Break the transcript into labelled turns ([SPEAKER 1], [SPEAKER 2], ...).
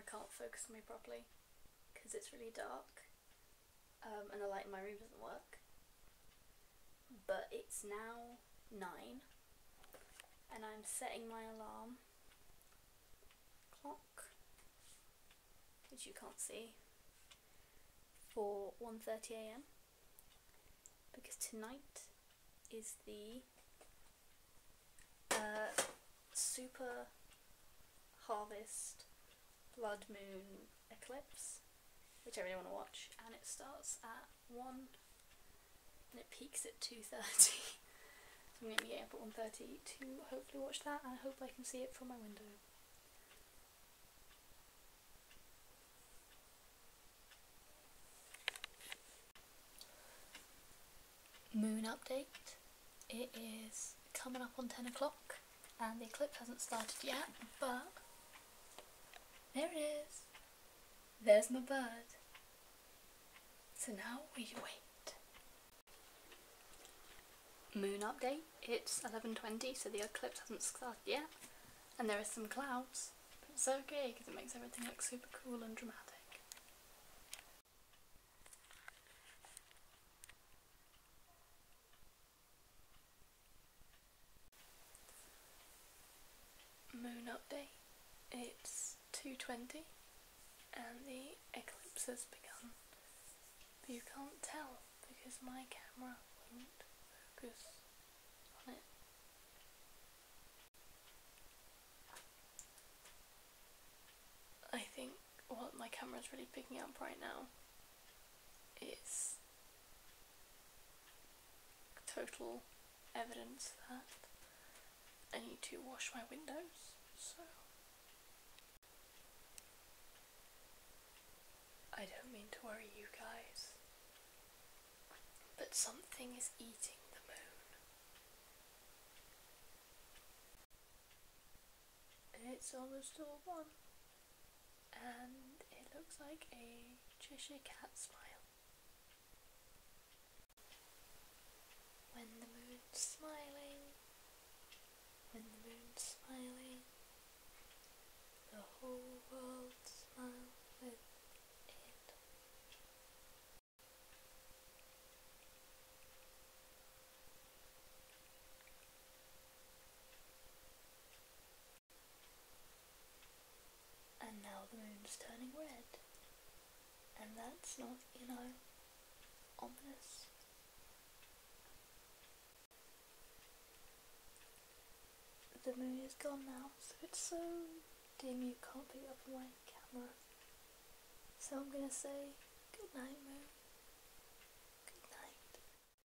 [SPEAKER 1] camera can't focus on me properly because it's really dark um, and the light in my room doesn't work. But it's now 9 and I'm setting my alarm clock, which you can't see, for 1.30am because tonight is the uh, super harvest blood moon eclipse which I really want to watch and it starts at 1 and it peaks at 2.30 so I'm going to be up at 1.30 to hopefully watch that and I hope I can see it from my window. Moon update. It is coming up on 10 o'clock and the eclipse hasn't started yet but there it is. There's my bird. So now we wait. Moon update. It's 11.20 so the eclipse hasn't started yet. And there are some clouds. But it's okay because it makes everything look super cool and dramatic. Moon update. It's 2.20 and the eclipse has begun. But you can't tell because my camera won't focus on it. I think what my camera's really picking up right now is total evidence that I need to wash my windows, so worry you guys, but something is eating the moon. It's almost all gone, and it looks like a Cheshire cat smile. When the moon smiling, when the moon's smiling, the whole world smiles with it. And now turning red. And that's not, you know, ominous. The moon is gone now, so it's so dim you can't pick up my camera. So I'm gonna say good night, moon.